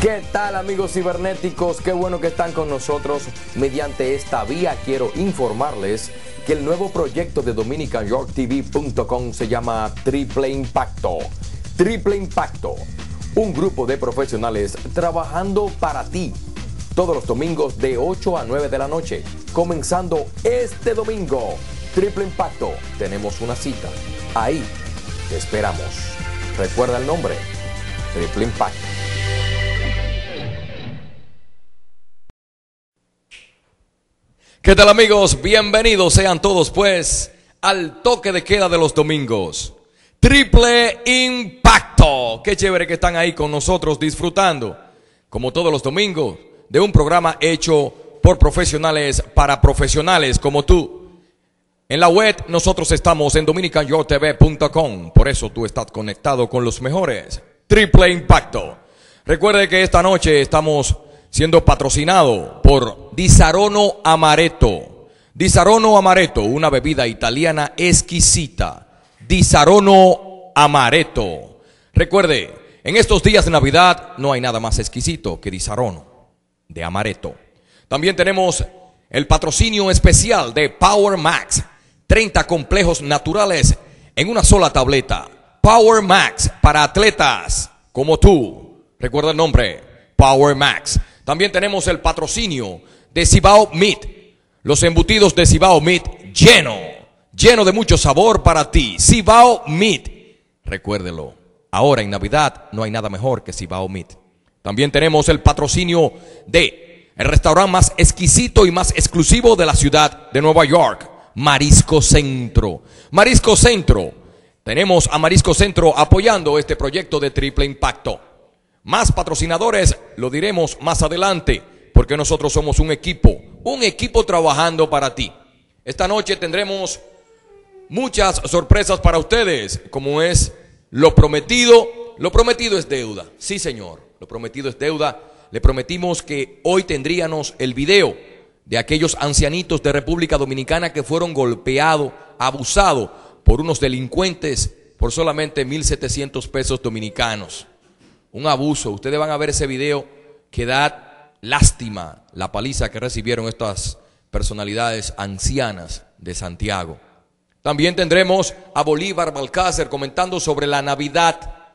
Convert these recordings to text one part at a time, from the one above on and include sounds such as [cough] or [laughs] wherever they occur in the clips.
¿Qué tal amigos cibernéticos? Qué bueno que están con nosotros. Mediante esta vía quiero informarles que el nuevo proyecto de DominicanYorkTV.com se llama Triple Impacto. Triple Impacto. Un grupo de profesionales trabajando para ti. Todos los domingos de 8 a 9 de la noche. Comenzando este domingo. Triple Impacto. Tenemos una cita. Ahí te esperamos. Recuerda el nombre. Triple Impacto. ¿Qué tal amigos? Bienvenidos sean todos pues al toque de queda de los domingos. Triple Impacto. Qué chévere que están ahí con nosotros disfrutando, como todos los domingos, de un programa hecho por profesionales para profesionales como tú. En la web nosotros estamos en dominicanyortv.com, por eso tú estás conectado con los mejores. Triple Impacto. Recuerde que esta noche estamos siendo patrocinado por Disarono Amaretto. Disarono Amaretto, una bebida italiana exquisita. Disarono Amaretto. Recuerde, en estos días de Navidad no hay nada más exquisito que Disarono de Amaretto. También tenemos el patrocinio especial de Power Max. 30 complejos naturales en una sola tableta. Power Max para atletas como tú. Recuerda el nombre, Power Max. También tenemos el patrocinio de Cibao Meat. Los embutidos de Cibao Meat lleno, lleno de mucho sabor para ti. Cibao Meat. Recuérdelo. Ahora en Navidad no hay nada mejor que Cibao Meat. También tenemos el patrocinio de el restaurante más exquisito y más exclusivo de la ciudad de Nueva York, Marisco Centro. Marisco Centro. Tenemos a Marisco Centro apoyando este proyecto de triple impacto. Más patrocinadores lo diremos más adelante, porque nosotros somos un equipo, un equipo trabajando para ti. Esta noche tendremos muchas sorpresas para ustedes, como es lo prometido. Lo prometido es deuda. Sí, señor, lo prometido es deuda. Le prometimos que hoy tendríamos el video de aquellos ancianitos de República Dominicana que fueron golpeados, abusados por unos delincuentes por solamente 1.700 pesos dominicanos un abuso. Ustedes van a ver ese video que da lástima la paliza que recibieron estas personalidades ancianas de Santiago. También tendremos a Bolívar Balcácer comentando sobre la Navidad.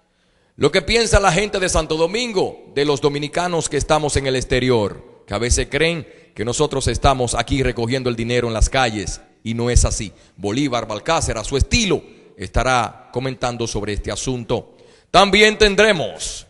Lo que piensa la gente de Santo Domingo, de los dominicanos que estamos en el exterior, que a veces creen que nosotros estamos aquí recogiendo el dinero en las calles y no es así. Bolívar Balcácer a su estilo estará comentando sobre este asunto. También tendremos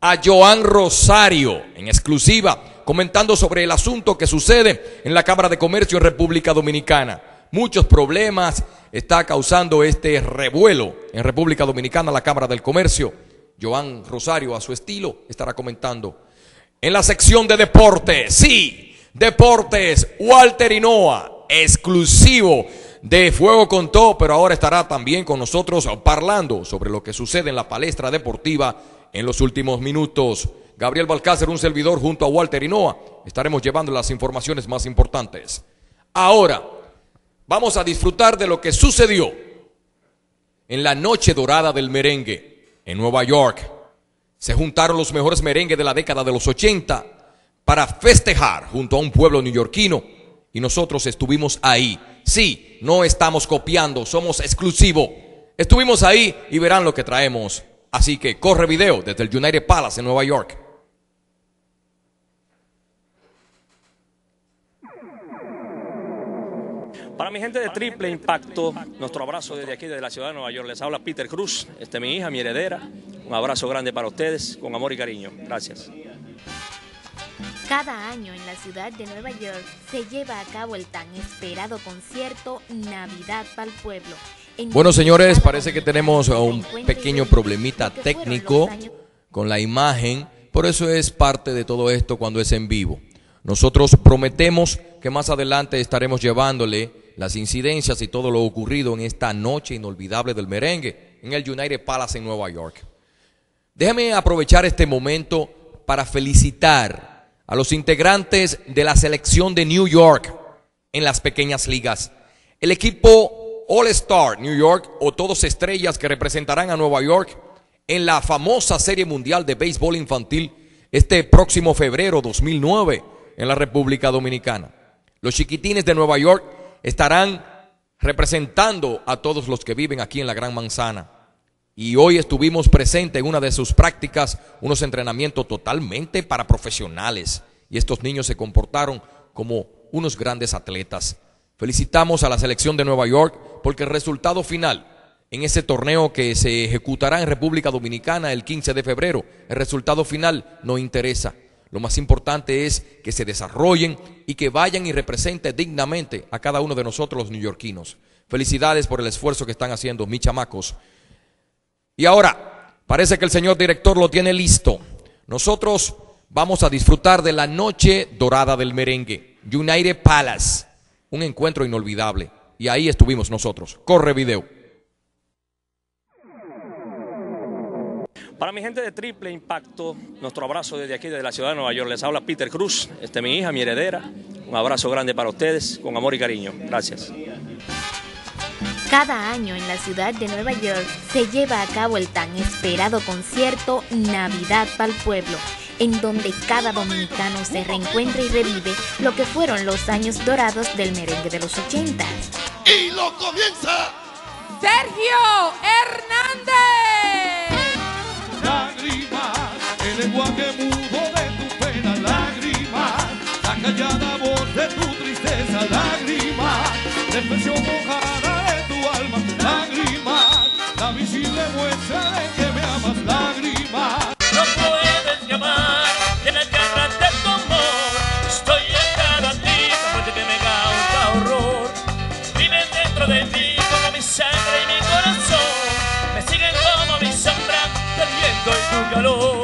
a Joan Rosario en exclusiva comentando sobre el asunto que sucede en la Cámara de Comercio en República Dominicana. Muchos problemas está causando este revuelo en República Dominicana la Cámara del Comercio. Joan Rosario a su estilo estará comentando. En la sección de deportes, sí, deportes, Walter Hinoa, exclusivo de Fuego con Todo, pero ahora estará también con nosotros parlando sobre lo que sucede en la palestra deportiva en los últimos minutos. Gabriel Balcácer, un servidor junto a Walter Hinoa, estaremos llevando las informaciones más importantes. Ahora, vamos a disfrutar de lo que sucedió en la noche dorada del merengue en Nueva York. Se juntaron los mejores merengues de la década de los 80 para festejar junto a un pueblo neoyorquino y nosotros estuvimos ahí. Sí, no estamos copiando, somos exclusivos. Estuvimos ahí y verán lo que traemos. Así que corre video desde el United Palace en Nueva York. Para mi gente de Triple Impacto, nuestro abrazo desde aquí, desde la ciudad de Nueva York. Les habla Peter Cruz, este es mi hija, mi heredera. Un abrazo grande para ustedes, con amor y cariño. Gracias. Cada año en la ciudad de Nueva York se lleva a cabo el tan esperado concierto Navidad para el Pueblo. Bueno, señores, parece que tenemos un pequeño problemita técnico con la imagen, por eso es parte de todo esto cuando es en vivo. Nosotros prometemos que más adelante estaremos llevándole las incidencias y todo lo ocurrido en esta noche inolvidable del merengue en el United Palace en Nueva York. Déjame aprovechar este momento para felicitar a los integrantes de la selección de New York en las pequeñas ligas. El equipo All Star New York o todos estrellas que representarán a Nueva York en la famosa Serie Mundial de Béisbol Infantil este próximo febrero 2009 en la República Dominicana. Los chiquitines de Nueva York estarán representando a todos los que viven aquí en la Gran Manzana. Y hoy estuvimos presentes en una de sus prácticas, unos entrenamientos totalmente para profesionales. Y estos niños se comportaron como unos grandes atletas. Felicitamos a la selección de Nueva York porque el resultado final en ese torneo que se ejecutará en República Dominicana el 15 de febrero, el resultado final no interesa. Lo más importante es que se desarrollen y que vayan y representen dignamente a cada uno de nosotros los neoyorquinos. Felicidades por el esfuerzo que están haciendo mis chamacos. Y ahora, parece que el señor director lo tiene listo. Nosotros vamos a disfrutar de la noche dorada del merengue, United Palace, un encuentro inolvidable. Y ahí estuvimos nosotros. Corre video. Para mi gente de Triple Impacto, nuestro abrazo desde aquí, desde la ciudad de Nueva York. Les habla Peter Cruz, este, mi hija, mi heredera. Un abrazo grande para ustedes, con amor y cariño. Gracias. Cada año en la ciudad de Nueva York se lleva a cabo el tan esperado concierto Navidad para el Pueblo, en donde cada dominicano se reencuentra y revive lo que fueron los años dorados del merengue de los 80. Y lo comienza Sergio Hernández. lágrimas, el lenguaje mudo de tu pena, lágrimas, la callada voz de tu tristeza, lágrimas, la expresión mojada No puedes llamar, tienes que atrás tu amor. Estoy atado a ti, fuerte que me causa horror. Vives dentro de ti como mi sangre y mi corazón. Me siguen como mi sombra, viento y tu calor.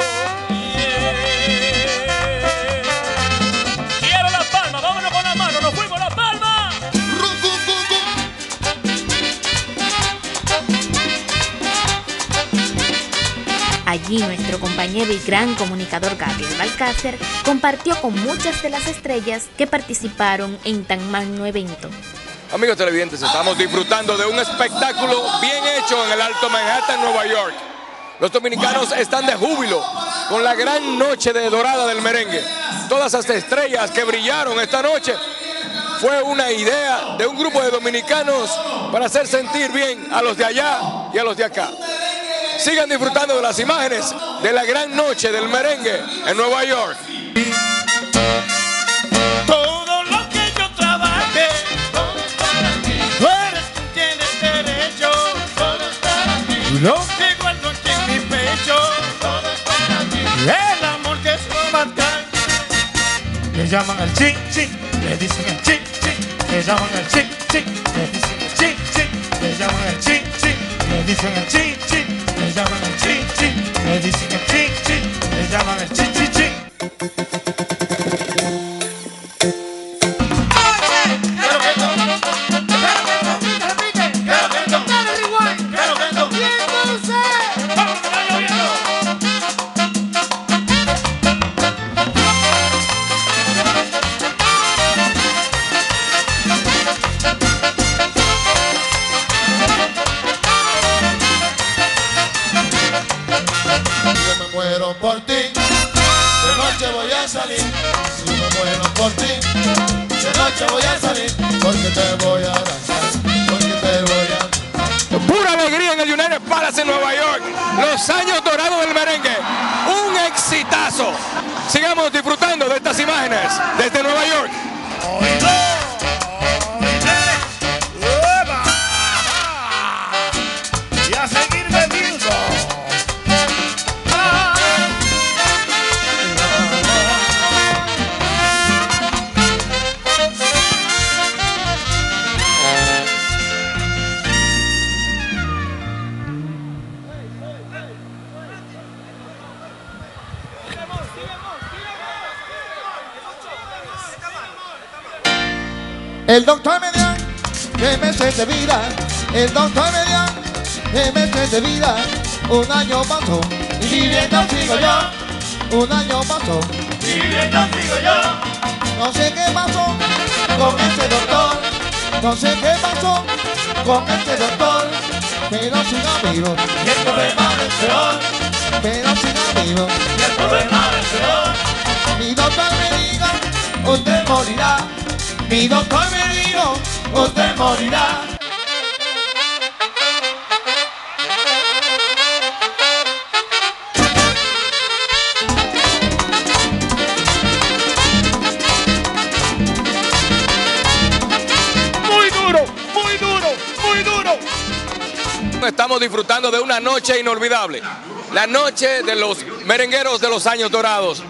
Allí nuestro compañero y gran comunicador Gabriel Balcácer compartió con muchas de las estrellas que participaron en tan magno evento. Amigos televidentes, estamos disfrutando de un espectáculo bien hecho en el Alto Manhattan, Nueva York. Los dominicanos están de júbilo con la gran noche de dorada del merengue. Todas estas estrellas que brillaron esta noche fue una idea de un grupo de dominicanos para hacer sentir bien a los de allá y a los de acá. Sigan disfrutando de las imágenes de la gran noche del merengue en Nueva York. Todo lo que yo ti. Tú eres quien tienes derecho. Lo que guardo aquí en mi pecho, todo es para ti. El amor que es grande. Le llaman al ching ching, le dicen el ching ching, le llaman al ching ching, le dicen el ching ching, le llaman al ching ching, le dicen el ching ching, le llaman al ching ching, le dicen el ching ching, le llaman el ching vida, el doctor me dio nueve meses de vida, un año pasó y viviendo sigo yo, un año pasó y viviendo sigo yo. No sé qué pasó con ese doctor, no sé qué pasó con ese doctor, pero sin amigos y el problema es peor, pero sin amigos y el problema es peor. Mi doctor me dijo, usted morirá, mi doctor me dijo, usted morirá. Estamos disfrutando de una noche inolvidable. La noche de los merengueros de los años dorados.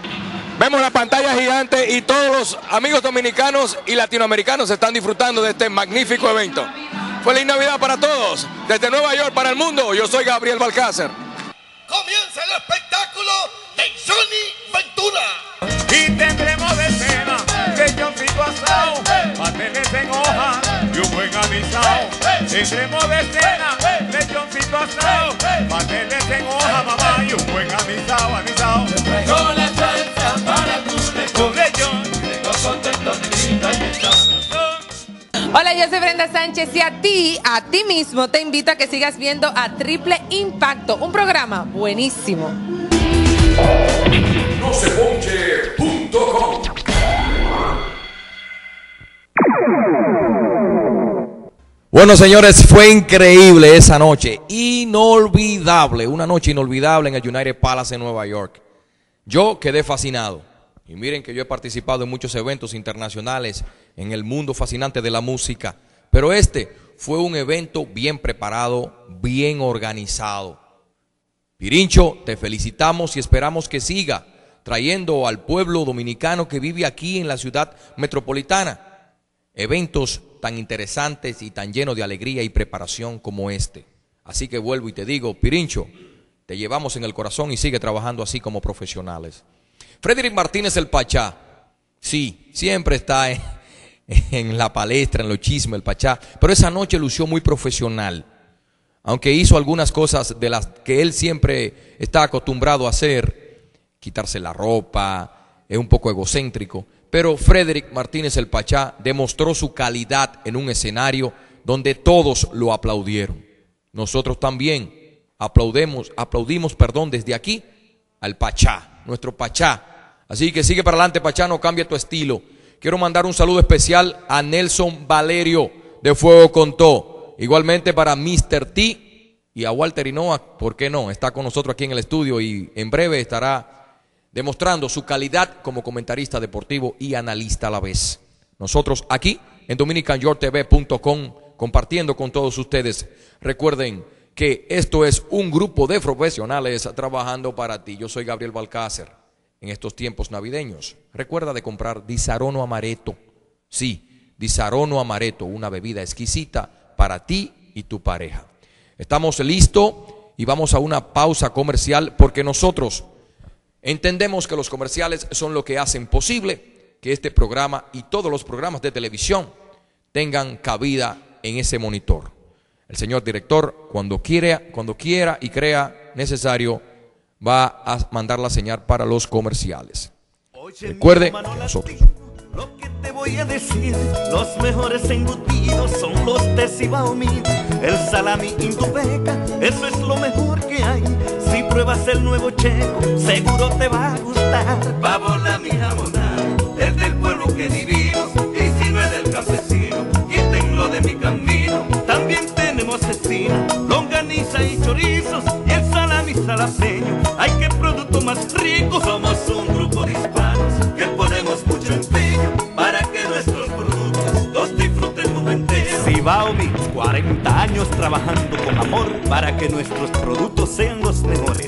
Vemos la pantalla gigante y todos los amigos dominicanos y latinoamericanos están disfrutando de este magnífico evento. Feliz Navidad para todos. Desde Nueva York para el mundo, yo soy Gabriel Balcácer. Comienza el espectáculo de Johnny Ventura. Y tendremos de cena lechoncito asado, pasteles en hoja y un buen anisado. Tendremos de cena lechoncito asado, pasteles en hoja, mamá, y un buen anisado, anisado. Con la salsa para tu Con lechón. Tengo contento de vida y Hola, yo soy Brenda Sánchez y a ti, a ti mismo, te invito a que sigas viendo a Triple Impacto, un programa buenísimo. Bueno, señores, fue increíble esa noche. Inolvidable. Una noche inolvidable en el United Palace en Nueva York. Yo quedé fascinado. Y miren que yo he participado en muchos eventos internacionales en el mundo fascinante de la música. Pero este fue un evento bien preparado, bien organizado. Pirincho, te felicitamos y esperamos que siga trayendo al pueblo dominicano que vive aquí en la ciudad metropolitana eventos tan interesantes y tan llenos de alegría y preparación como este. Así que vuelvo y te digo, Pirincho, te llevamos en el corazón y sigue trabajando así como profesionales. Frederick Martínez el Pachá, sí, siempre está en, [laughs] la palestra, en los chismes, el Pachá, pero esa noche lució muy profesional. Aunque hizo algunas cosas de las que él siempre está acostumbrado a hacer, quitarse la ropa, es un poco egocéntrico, pero Frederick Martínez el Pachá demostró su calidad en un escenario donde todos lo aplaudieron. Nosotros también aplaudimos, aplaudimos, perdón, desde aquí al Pachá, nuestro Pachá. Así que sigue para adelante, Pachá, no cambia tu estilo. Quiero mandar un saludo especial a Nelson Valerio de Fuego Contó. Igualmente para Mr. T y a Walter Hinoa, ¿por qué no? Está con nosotros aquí en el estudio y en breve estará demostrando su calidad como comentarista deportivo y analista a la vez. Nosotros aquí en dominicanyortv.com compartiendo con todos ustedes. Recuerden que esto es un grupo de profesionales trabajando para ti. Yo soy Gabriel Balcácer. En estos tiempos navideños, recuerda de comprar Disarono Amareto. Sí, Disarono Amareto, una bebida exquisita para ti y tu pareja. Estamos listos y vamos a una pausa comercial porque nosotros Entendemos que los comerciales son lo que hacen posible que este programa y todos los programas de televisión tengan cabida en ese monitor. El señor director, cuando quiera, cuando quiera y crea necesario, va a mandar la señal para los comerciales. Recuerde, nosotros. Lo que te voy a decir, los mejores embutidos son los de Cibao. El salami Indubeca, eso es lo mejor que hay. Si pruebas el nuevo checo, seguro te va a gustar. Pabola mi jamonada, es del pueblo que divino. Y si no es del campesino, quítenlo de mi camino. También tenemos cecina, longaniza y chorizos. Y el salami salaseño, ay qué producto más rico. Somos un grupo de hispanos que ponemos mucho empeño Cibao Mix, 40 años trabajando con amor para que nuestros productos sean los mejores.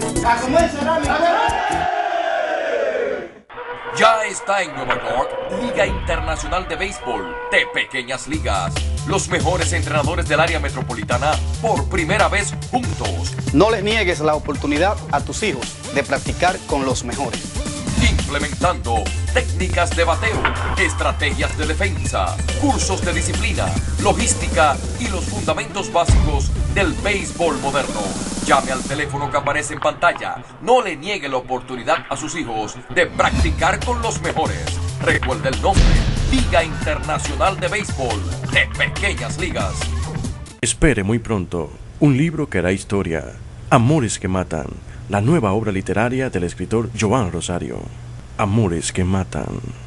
Ya está en Nueva York Liga Internacional de Béisbol de Pequeñas Ligas. Los mejores entrenadores del área metropolitana por primera vez juntos. No les niegues la oportunidad a tus hijos de practicar con los mejores. Implementando técnicas de bateo, estrategias de defensa, cursos de disciplina, logística y los fundamentos básicos del béisbol moderno. Llame al teléfono que aparece en pantalla. No le niegue la oportunidad a sus hijos de practicar con los mejores. Recuerde el nombre, Liga Internacional de Béisbol de Pequeñas Ligas. Espere muy pronto un libro que hará historia. Amores que matan. La nueva obra literaria del escritor Joan Rosario. Amores que matan.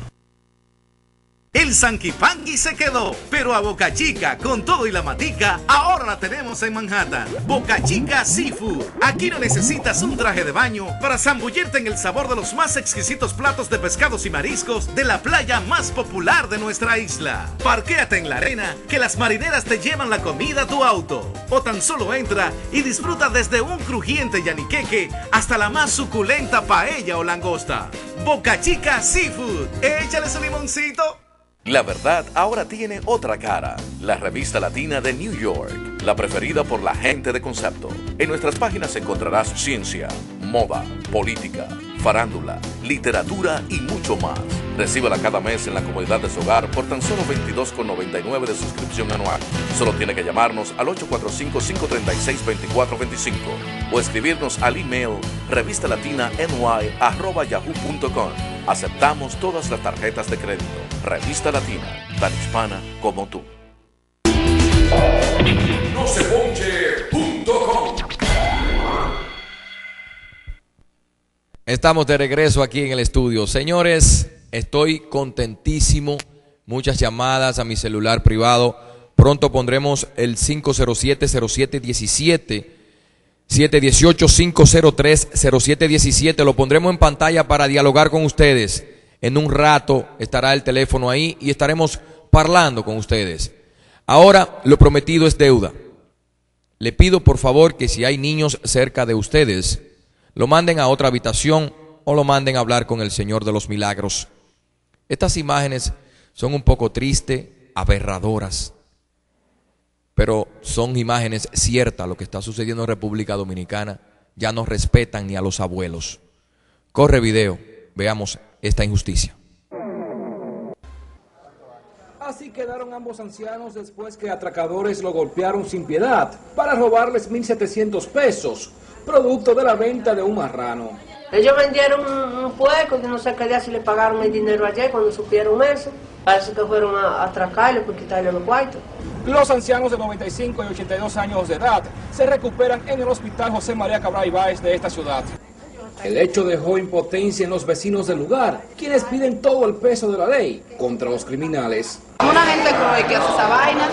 El Sanquipangui se quedó, pero a Boca Chica, con todo y la matica, ahora la tenemos en Manhattan. Boca Chica Seafood. Aquí no necesitas un traje de baño para zambullirte en el sabor de los más exquisitos platos de pescados y mariscos de la playa más popular de nuestra isla. Parquéate en la arena, que las marineras te llevan la comida a tu auto. O tan solo entra y disfruta desde un crujiente yaniqueque hasta la más suculenta paella o langosta. Boca Chica Seafood. Échale su limoncito. La verdad ahora tiene otra cara, la revista latina de New York, la preferida por la gente de concepto. En nuestras páginas encontrarás ciencia, moda, política, farándula, literatura y mucho más. Recíbala cada mes en la comodidad de su hogar por tan solo 22,99 de suscripción anual. Solo tiene que llamarnos al 845-536-2425 o escribirnos al email revistalatinany.yahoo.com. Aceptamos todas las tarjetas de crédito. Revista Latina, tan hispana como tú. No se ponche.com. Estamos de regreso aquí en el estudio. Señores, estoy contentísimo. Muchas llamadas a mi celular privado. Pronto pondremos el 507-0717. 718-503-0717. Lo pondremos en pantalla para dialogar con ustedes. En un rato estará el teléfono ahí y estaremos parlando con ustedes. Ahora, lo prometido es deuda. Le pido por favor que si hay niños cerca de ustedes, lo manden a otra habitación o lo manden a hablar con el Señor de los Milagros. Estas imágenes son un poco tristes, aberradoras, pero son imágenes ciertas. Lo que está sucediendo en República Dominicana ya no respetan ni a los abuelos. Corre video, veamos esta injusticia. Así quedaron ambos ancianos después que atracadores lo golpearon sin piedad para robarles 1.700 pesos, producto de la venta de un marrano. Ellos vendieron un, un puerco y no sé qué día si le pagaron el dinero ayer cuando supieron eso. Parece que fueron a, a atracarle por quitarle los cuartos. Los ancianos de 95 y 82 años de edad se recuperan en el hospital José María Cabral Ibáez de esta ciudad. El hecho dejó impotencia en los vecinos del lugar, quienes piden todo el peso de la ley contra los criminales. Una gente cruel que hace esa vaina,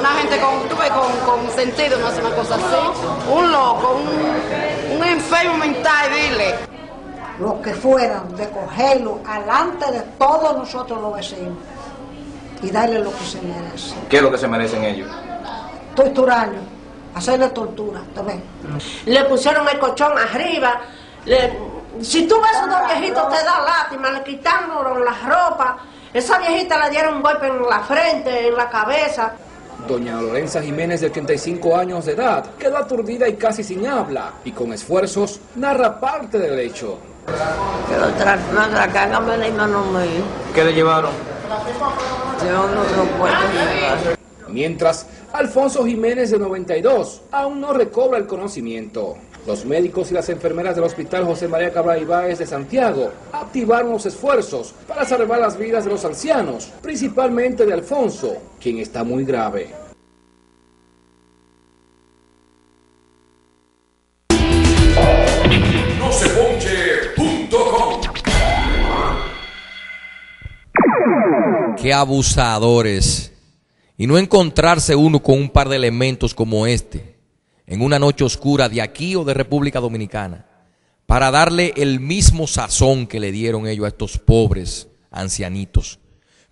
una gente con, tú ves, con, con sentido no hace una cosa así, un loco, un, un enfermo mental, dile. Lo que fueran de cogerlo alante de todos nosotros los vecinos y darle lo que se merece. ¿Qué es lo que se merecen ellos? Torturarlo, hacerle tortura, ¿te ves? Le pusieron el colchón arriba. Le- si tú ves a una viejita te da lástima, le quitaron la ropa. Esa viejita le dieron un golpe en la frente, en la cabeza. Doña Lorenza Jiménez, de 85 años de edad, quedó aturdida y casi sin habla, y con esfuerzos narra parte del hecho. ¿Qué le llevaron? Mientras, Alfonso Jiménez, de 92, aún no recobra el conocimiento. Los médicos y las enfermeras del Hospital José María Cabral Ibáez de Santiago activaron los esfuerzos para salvar las vidas de los ancianos, principalmente de Alfonso, quien está muy grave. No se ponche.com. Qué abusadores. Y no encontrarse uno con un par de elementos como este en una noche oscura de aquí o de República Dominicana para darle el mismo sazón que le dieron ellos a estos pobres ancianitos.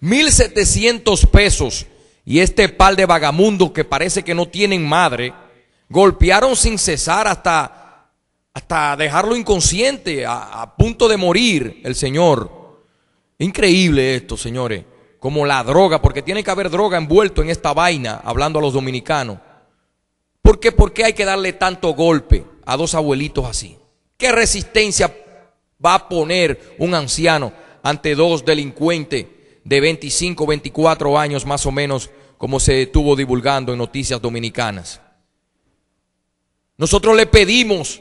Mil setecientos pesos y este par de vagamundos que parece que no tienen madre golpearon sin cesar hasta, hasta dejarlo inconsciente, a, a punto de morir el Señor. Increíble esto, señores, como la droga, porque tiene que haber droga envuelto en esta vaina, hablando a los dominicanos. ¿Por qué, por qué hay que darle tanto golpe a dos abuelitos así? ¿Qué resistencia va a poner un anciano ante dos delincuentes de 25, 24 años más o menos, como se estuvo divulgando en noticias dominicanas? Nosotros le pedimos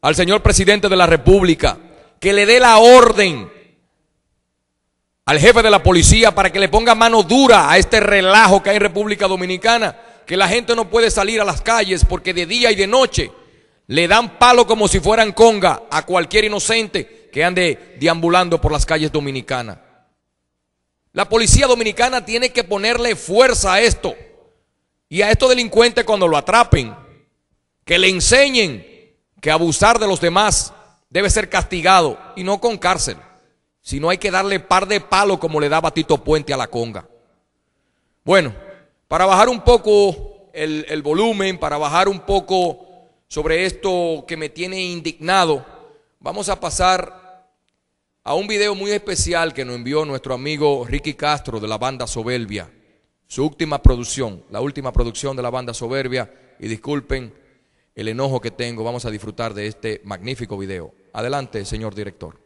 al señor presidente de la República que le dé la orden al jefe de la policía para que le ponga mano dura a este relajo que hay en República Dominicana, que la gente no puede salir a las calles porque de día y de noche le dan palo como si fueran conga a cualquier inocente que ande deambulando por las calles dominicanas. La policía dominicana tiene que ponerle fuerza a esto. Y a estos delincuentes cuando lo atrapen, que le enseñen que abusar de los demás debe ser castigado y no con cárcel, sino hay que darle par de palos como le daba Tito Puente a la conga. Bueno, para bajar un poco el, volumen, para bajar un poco sobre esto que me tiene indignado, vamos a pasar a un video muy especial que nos envió nuestro amigo Ricky Castro de la banda Soberbia, su última producción, la última producción de la banda Soberbia, y disculpen el enojo que tengo, vamos a disfrutar de este magnífico video. Adelante, señor director.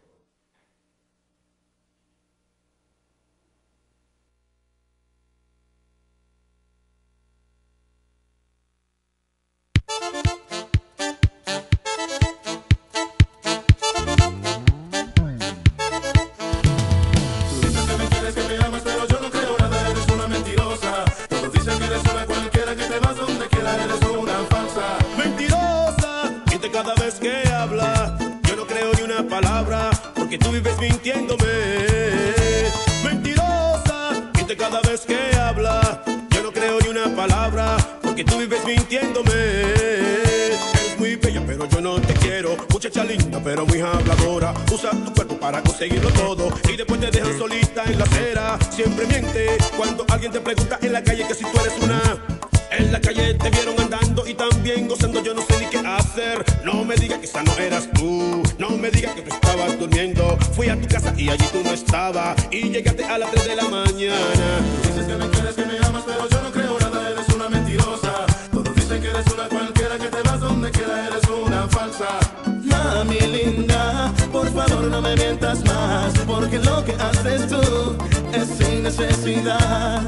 Vives mintiéndome. Mentirosa, miente cada vez que habla. Yo no creo ni una palabra, porque tú vives mintiéndome. Eres muy bella, pero yo no te quiero. Muchacha linda, pero muy habladora. Usa tu cuerpo para conseguirlo todo. Y después te dejan solita en la acera. Siempre miente cuando alguien te pregunta en la calle que si tú eres una. En la calle te vieron andando y también gozando. Yo no sé ni No me digas que esa no eras tú. No me digas que tú estabas durmiendo. Fui a tu casa y allí tú no estabas. Y llegaste a las 3 de la mañana. Dices que me quieres, que me amas, pero yo no creo nada. Eres una mentirosa. Todos dicen que eres una cualquiera, que te vas donde quiera. Eres una falsa. Mami linda, por favor no me mientas más, porque lo que haces tú es sin necesidad.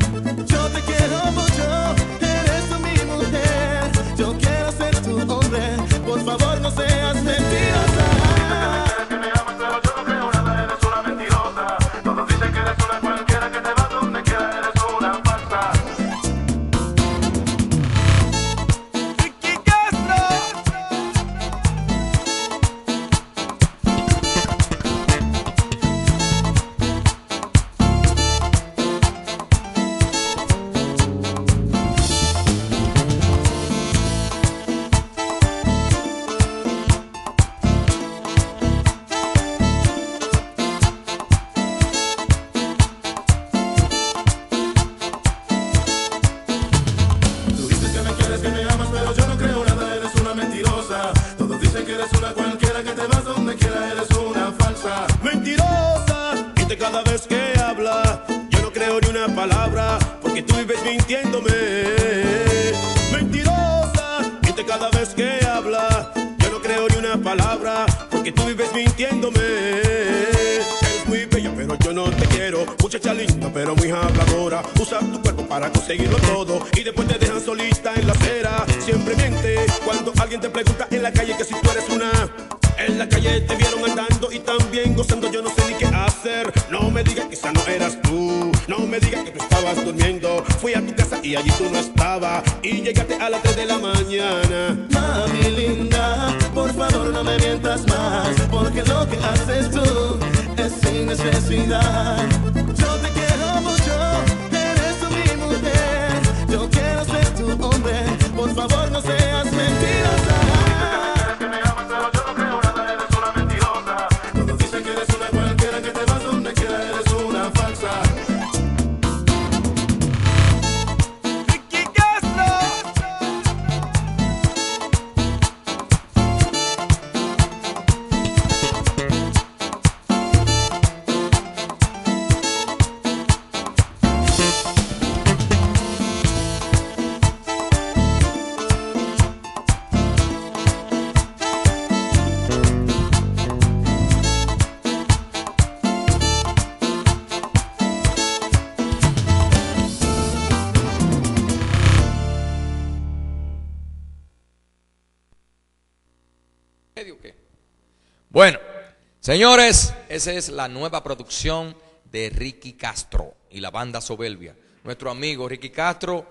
Señores, esa es la nueva producción de Ricky Castro y la banda Soberbia. Nuestro amigo Ricky Castro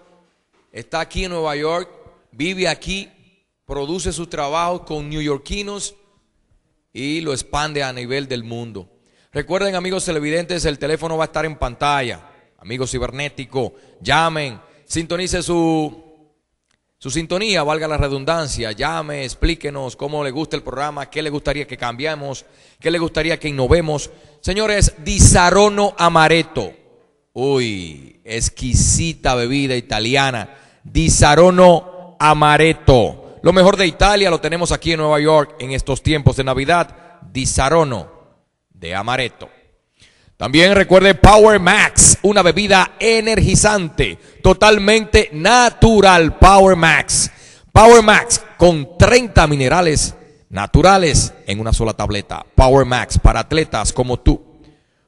está aquí en Nueva York, vive aquí, produce sus trabajos con neoyorquinos y lo expande a nivel del mundo. Recuerden, amigos televidentes, el teléfono va a estar en pantalla. Amigos cibernéticos, llamen, sintonice su, su sintonía, valga la redundancia. Llame, explíquenos cómo le gusta el programa, qué le gustaría que cambiemos, qué le gustaría que innovemos. Señores, Disarono Amaretto. Uy, exquisita bebida italiana. Disarono Amaretto. Lo mejor de Italia lo tenemos aquí en Nueva York en estos tiempos de Navidad. Disarono de Amaretto. También recuerde Power Max, una bebida energizante, totalmente natural. Power Max. Power Max con 30 minerales naturales en una sola tableta. Power Max para atletas como tú.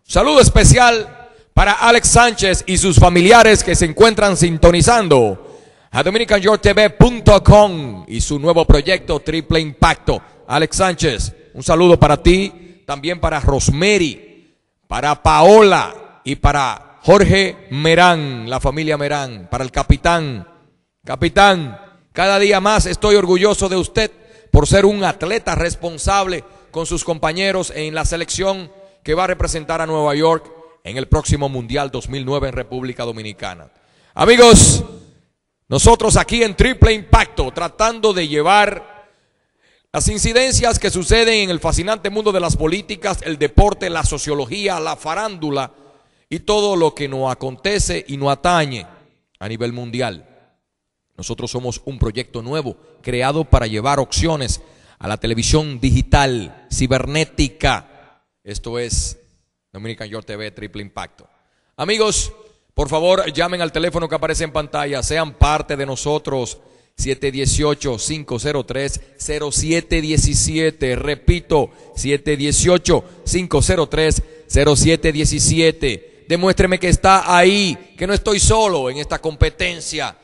Saludo especial para Alex Sánchez y sus familiares que se encuentran sintonizando a DominicanYourTV.com y su nuevo proyecto Triple Impacto. Alex Sánchez, un saludo para ti, también para Rosemary, para Paola y para Jorge Merán, la familia Merán, para el capitán. Capitán, cada día más estoy orgulloso de usted por ser un atleta responsable con sus compañeros en la selección que va a representar a Nueva York en el próximo Mundial 2009 en República Dominicana. Amigos, nosotros aquí en Triple Impacto tratando de llevar las incidencias que suceden en el fascinante mundo de las políticas, el deporte, la sociología, la farándula y todo lo que nos acontece y nos atañe a nivel mundial. Nosotros somos un proyecto nuevo creado para llevar opciones a la televisión digital, cibernética. Esto es Dominican York TV Triple Impacto. Amigos, por favor, llamen al teléfono que aparece en pantalla, sean parte de nosotros. 718-503-0717. Repito, 718-503-0717. Demuéstreme que está ahí, que no estoy solo en esta competencia.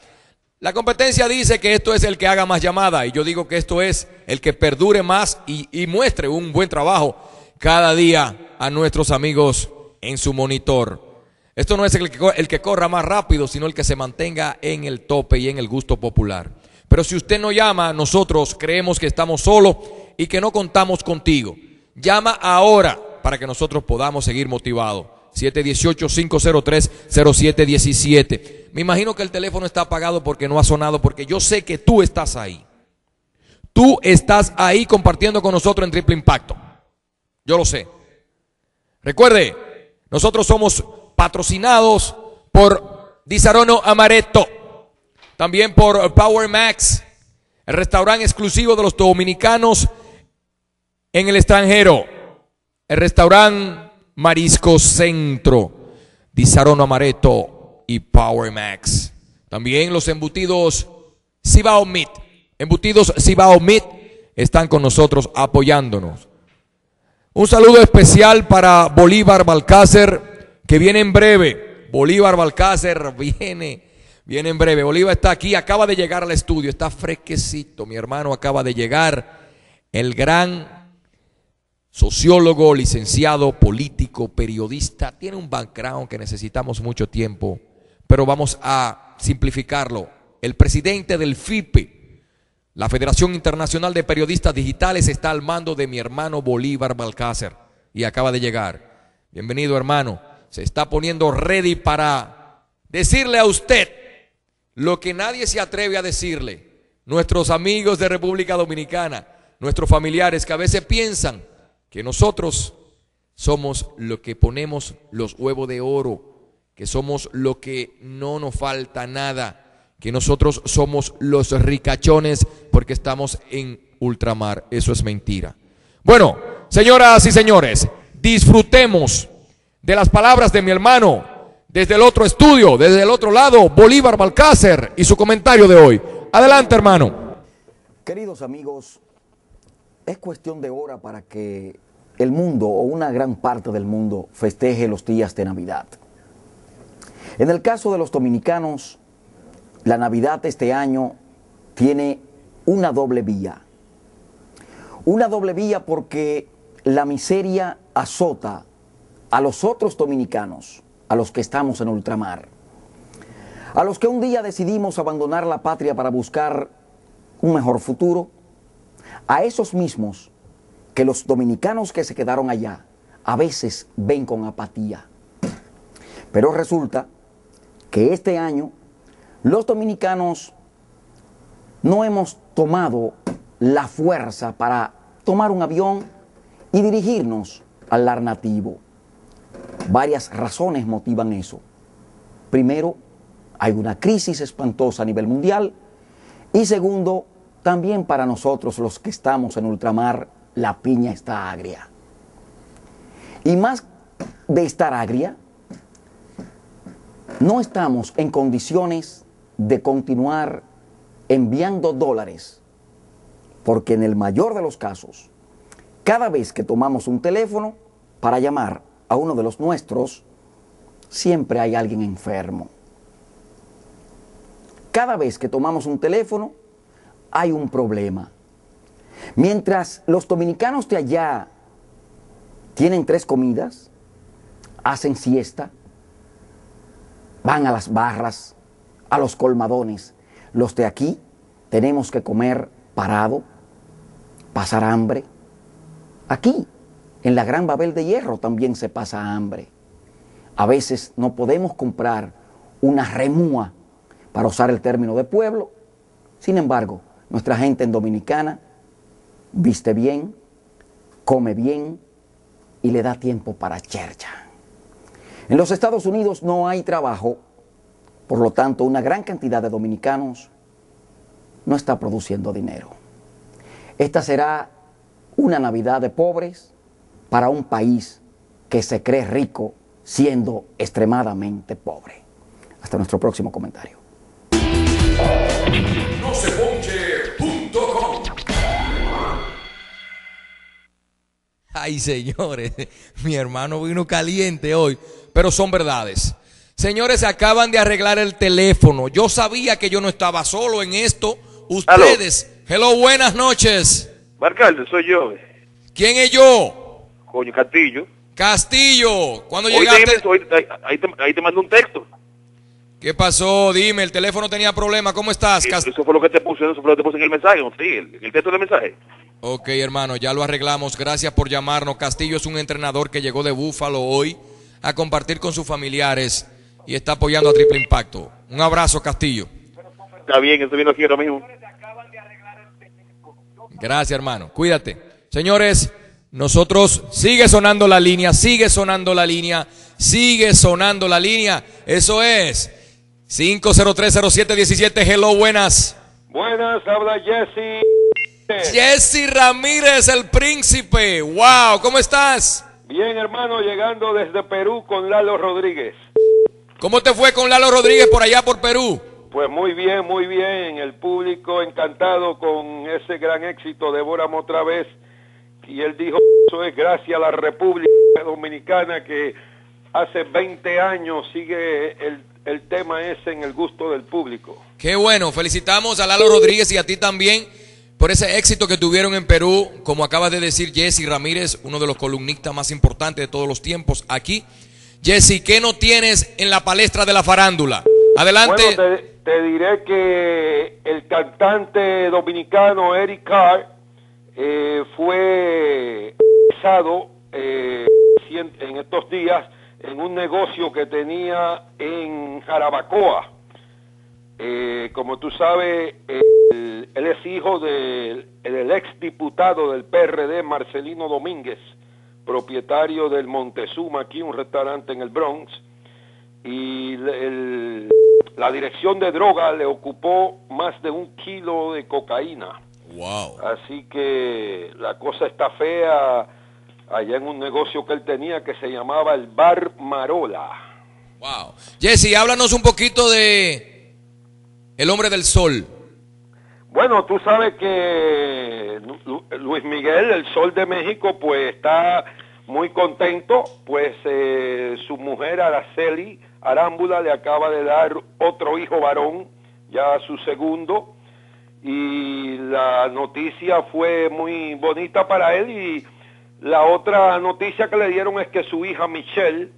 La competencia dice que esto es el que haga más llamada y yo digo que esto es el que perdure más y, y muestre un buen trabajo cada día a nuestros amigos en su monitor. Esto no es el que, el que corra más rápido, sino el que se mantenga en el tope y en el gusto popular. Pero si usted no llama, nosotros creemos que estamos solos y que no contamos contigo. Llama ahora para que nosotros podamos seguir motivados. 718-503-0717. Me imagino que el teléfono está apagado porque no ha sonado, porque yo sé que tú estás ahí. Tú estás ahí compartiendo con nosotros en Triple Impacto. Yo lo sé. Recuerde, nosotros somos patrocinados por Disarono Amaretto, también por Power Max, el restaurante exclusivo de los dominicanos en el extranjero, el restaurante Marisco Centro, Disarono Amaretto y Power Max. También los embutidos Cibao Meat, embutidos Cibao Meat están con nosotros apoyándonos. Un saludo especial para Bolívar Balcácer, que viene en breve. Bolívar Balcácer viene, viene en breve. Bolívar está aquí, acaba de llegar al estudio, está fresquecito. Mi hermano acaba de llegar. El gran sociólogo, licenciado, político, periodista. Tiene un background que necesitamos mucho tiempo, pero vamos a simplificarlo. El presidente del FIPE, la Federación Internacional de Periodistas Digitales está al mando de mi hermano Bolívar Balcácer y acaba de llegar. Bienvenido hermano. Se está poniendo ready para decirle a usted lo que nadie se atreve a decirle. Nuestros amigos de República Dominicana, nuestros familiares que a veces piensan que nosotros somos lo que ponemos los huevos de oro, que somos lo que no nos falta nada que nosotros somos los ricachones porque estamos en ultramar. Eso es mentira. Bueno, señoras y señores, disfrutemos de las palabras de mi hermano desde el otro estudio, desde el otro lado, Bolívar Balcácer y su comentario de hoy. Adelante, hermano. Queridos amigos, es cuestión de hora para que el mundo o una gran parte del mundo festeje los días de Navidad. En el caso de los dominicanos, la Navidad este año tiene una doble vía. Una doble vía porque la miseria azota a los otros dominicanos, a los que estamos en ultramar, a los que un día decidimos abandonar la patria para buscar un mejor futuro, a esos mismos que los dominicanos que se quedaron allá a veces ven con apatía. Pero resulta que este año los dominicanos no hemos tomado la fuerza para tomar un avión y dirigirnos al lar nativo. Varias razones motivan eso. Primero, hay una crisis espantosa a nivel mundial y segundo, también para nosotros los que estamos en ultramar, la piña está agria. Y más de estar agria, no estamos en condiciones de continuar enviando dólares, porque en el mayor de los casos, cada vez que tomamos un teléfono para llamar a uno de los nuestros, siempre hay alguien enfermo. Cada vez que tomamos un teléfono, hay un problema. Mientras los dominicanos de allá tienen tres comidas, hacen siesta, van a las barras, a los colmadones, los de aquí tenemos que comer parado, pasar hambre. Aquí, en la Gran Babel de Hierro, también se pasa hambre. A veces no podemos comprar una remúa, para usar el término de pueblo. Sin embargo, nuestra gente en Dominicana viste bien, come bien y le da tiempo para chercha. En los Estados Unidos no hay trabajo, por lo tanto una gran cantidad de dominicanos no está produciendo dinero. Esta será una Navidad de pobres para un país que se cree rico siendo extremadamente pobre. Hasta nuestro próximo comentario. Ay, señores, [laughs] mi hermano vino caliente hoy, pero son verdades. Señores, acaban de arreglar el teléfono. Yo sabía que yo no estaba solo en esto. Ustedes. Hello, buenas noches. Marcalde, soy yo. ¿Quién es yo? Coño, Castillo. Castillo. ¿Cuándo Hoy llegaste? te, hoy- ahí, te, ahí te mando un texto. ¿Qué pasó? Dime, el teléfono tenía problema. ¿Cómo estás? Cas- Eso fue lo que te puse, eso fue lo que te puse en el mensaje, ¿no? Sí, el, el texto del mensaje. Ok, hermano, ya lo arreglamos. Gracias por llamarnos. Castillo es un entrenador que llegó de Búfalo hoy a compartir con sus familiares y está apoyando a Triple Impacto. Un abrazo, Castillo. Está bien, estoy viendo aquí ahora mismo. Gracias, hermano. Cuídate. Señores, nosotros sigue sonando la línea, sigue sonando la línea, sigue sonando la línea. Eso es 5030717. Hello, buenas. Buenas, habla Jesse. Jesse Ramírez, el príncipe. Wow, ¿cómo estás? Bien, hermano, llegando desde Perú con Lalo Rodríguez. ¿Cómo te fue con Lalo Rodríguez por allá por Perú? Pues muy bien, muy bien. El público encantado con ese gran éxito de Bóramo otra vez. Y él dijo, eso es gracias a la República Dominicana que hace 20 años sigue el, el tema ese en el gusto del público. Qué bueno, felicitamos a Lalo Rodríguez y a ti también por ese éxito que tuvieron en Perú, como acaba de decir Jesse Ramírez, uno de los columnistas más importantes de todos los tiempos aquí. Jesse, ¿qué no tienes en la palestra de la farándula? Adelante. Bueno, te, te diré que el cantante dominicano Eric Carr eh, fue acusado eh, en estos días en un negocio que tenía en Jarabacoa. Eh, como tú sabes, él, es hijo del, del ex diputado del PRD, Marcelino Domínguez, propietario del Montezuma, aquí un restaurante en el Bronx, y el- la dirección de droga le ocupó más de un kilo de cocaína. Wow. Así que la cosa está fea allá en un negocio que él tenía que se llamaba el Bar Marola. Wow. Jesse, háblanos un poquito de El Hombre del Sol. Bueno, tú sabes que Lu- Luis Miguel, el Sol de México, pues está muy contento, pues eh, su mujer Araceli Arámbula le acaba de dar otro hijo varón, ya su segundo, y la noticia fue muy bonita para él y la otra noticia que le dieron es que su hija Michelle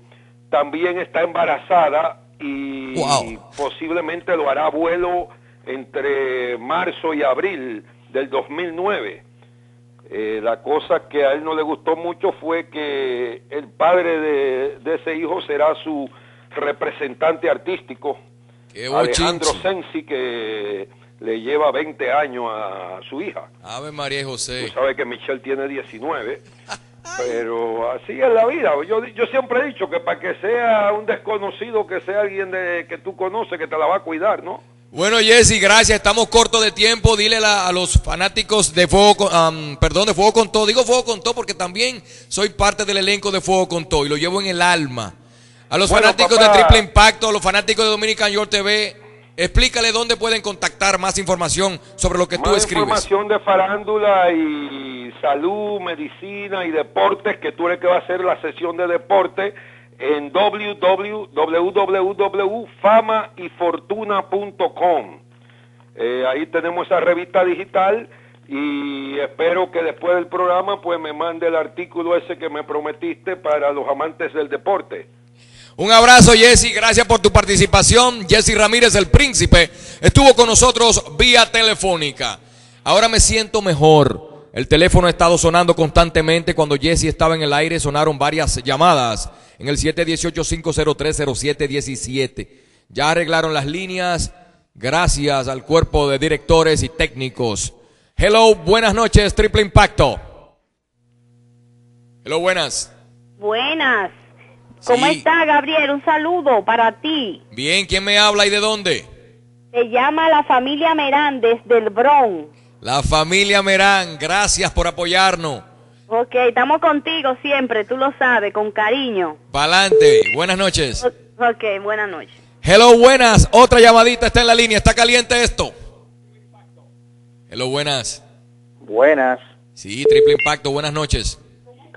también está embarazada y posiblemente lo hará abuelo entre marzo y abril del 2009. Eh, la cosa que a él no le gustó mucho fue que el padre de, de ese hijo será su representante artístico, Alejandro. Sensi, que le lleva 20 años a su hija. Ave María y José. Tú sabes que Michelle tiene 19, [laughs] pero así es la vida. Yo, yo siempre he dicho que para que sea un desconocido, que sea alguien de, que tú conoces, que te la va a cuidar, ¿no? Bueno, Jesse, gracias. Estamos cortos de tiempo. Dile la- a los fanáticos de Fuego, perdón, de Fuego con Todo. Digo Fuego con Todo porque también soy parte del elenco de Fuego con Todo y lo llevo en el alma. A los Bueno, fanáticos papá. de Triple Impacto, a los fanáticos de Dominican York TV, explícale dónde pueden contactar más información sobre lo que tú Más escribes. información de farándula y salud, medicina y deportes, que tú eres que va a hacer la sesión de deporte en www.famayfortuna.com. Eh, ahí tenemos esa revista digital y espero que después del programa pues me mande el artículo ese que me prometiste para los amantes del deporte. Un abrazo, Jesse. Gracias por tu participación. Jesse Ramírez, el príncipe, estuvo con nosotros vía telefónica. Ahora me siento mejor. El teléfono ha estado sonando constantemente. Cuando Jesse estaba en el aire, sonaron varias llamadas en el 718-503-0717. Ya arreglaron las líneas. Gracias al cuerpo de directores y técnicos. Hello, buenas noches, Triple Impacto. Hello, buenas. Buenas. ¿Cómo Sí. está, Gabriel? Un saludo para ti. Bien, ¿quién me habla y de dónde? Te llama la familia Merández del Bronx. La familia Merán, gracias por apoyarnos. Ok, estamos contigo siempre, tú lo sabes, con cariño. Pa'lante, buenas noches. Ok, buenas noches. Hello, buenas. Otra llamadita está en la línea. ¿Está caliente esto? Hello, buenas. Buenas. Sí, triple impacto. Buenas noches.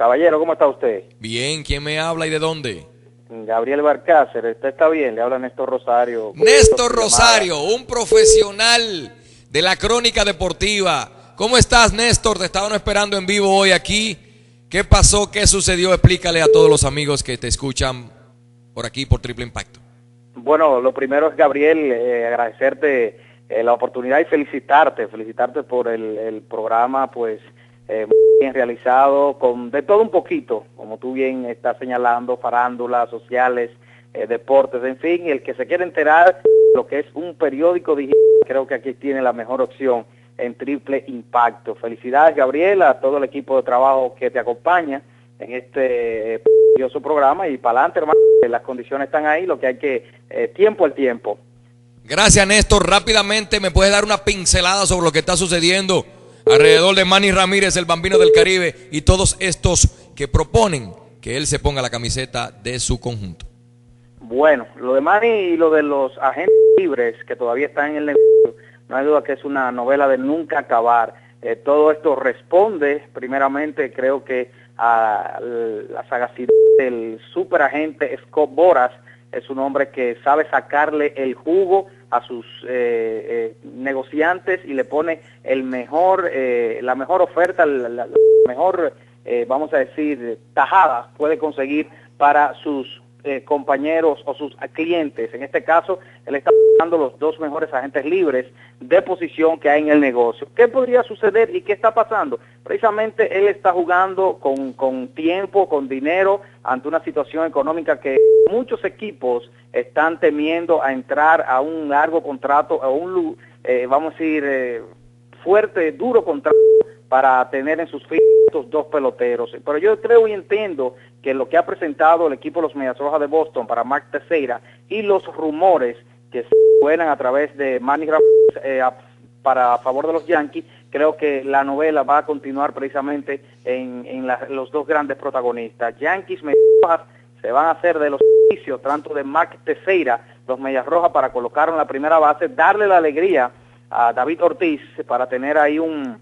Caballero, ¿cómo está usted? Bien, ¿quién me habla y de dónde? Gabriel Barcácer, ¿usted está bien? Le habla Néstor Rosario. Néstor Rosario, un profesional de la crónica deportiva. ¿Cómo estás, Néstor? Te estaban esperando en vivo hoy aquí. ¿Qué pasó? ¿Qué sucedió? Explícale a todos los amigos que te escuchan por aquí, por Triple Impacto. Bueno, lo primero es, Gabriel, eh, agradecerte eh, la oportunidad y felicitarte, felicitarte por el, el programa, pues, eh, bien realizado, con de todo un poquito, como tú bien estás señalando, farándulas, sociales, eh, deportes, en fin, el que se quiere enterar lo que es un periódico digital, creo que aquí tiene la mejor opción en triple impacto. Felicidades, Gabriel, a todo el equipo de trabajo que te acompaña en este eh, maravilloso programa y para adelante, hermano, las condiciones están ahí, lo que hay que, eh, tiempo al tiempo. Gracias, Néstor. Rápidamente, ¿me puedes dar una pincelada sobre lo que está sucediendo alrededor de Manny Ramírez, el bambino del Caribe, y todos estos que proponen que él se ponga la camiseta de su conjunto? Bueno, lo de Manny y lo de los agentes libres que todavía están en el negocio, no hay duda que es una novela de nunca acabar. Eh, todo esto responde, primeramente, creo que a la sagacidad del superagente Scott Boras, es un hombre que sabe sacarle el jugo a sus eh, eh, negociantes y le pone el mejor, eh, la mejor oferta, la, la- mejor, eh, vamos a decir, tajada puede conseguir para sus eh, compañeros o sus clientes. En este caso, él está buscando los dos mejores agentes libres de posición que hay en el negocio. ¿Qué podría suceder y qué está pasando? Precisamente él está jugando con, con tiempo, con dinero, ante una situación económica que muchos equipos están temiendo a entrar a un largo contrato, a un, eh, vamos a decir, eh, fuerte, duro contrato para tener en sus filas estos dos peloteros. Pero yo creo y entiendo que lo que ha presentado el equipo de los Medias Rojas de Boston para Mark Teixeira y los rumores que se a través de Manny Ramírez eh, para a favor de los Yankees, creo que la novela va a continuar precisamente en, los dos grandes protagonistas. Yankees, Medias Rojas se van a hacer de los servicios tanto de Mark Teixeira, los Medias Rojas para colocarlo en la primera base, darle la alegría a David Ortiz para tener ahí un,